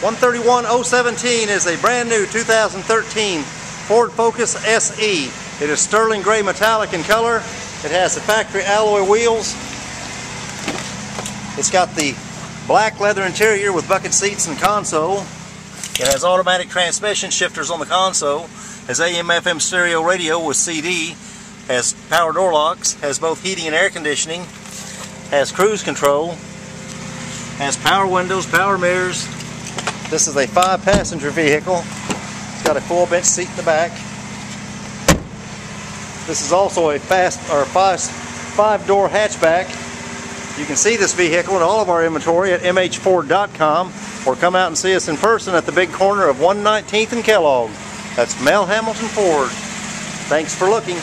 131017 is a brand new 2013 Ford Focus SE. It is sterling gray metallic in color. It has the factory alloy wheels. It's got the black leather interior with bucket seats and console. It has automatic transmission shifters on the console, has AM FM stereo radio with CD, has power door locks, has both heating and air conditioning, has cruise control, has power windows, power mirrors. This is a five passenger vehicle. It's got a 4 bench seat in the back. This is also a fast or five, five door hatchback. You can see this vehicle in all of our inventory at mhford.com or come out and see us in person at the big corner of 119th and Kellogg. That's Mel Hambelton Ford. Thanks for looking.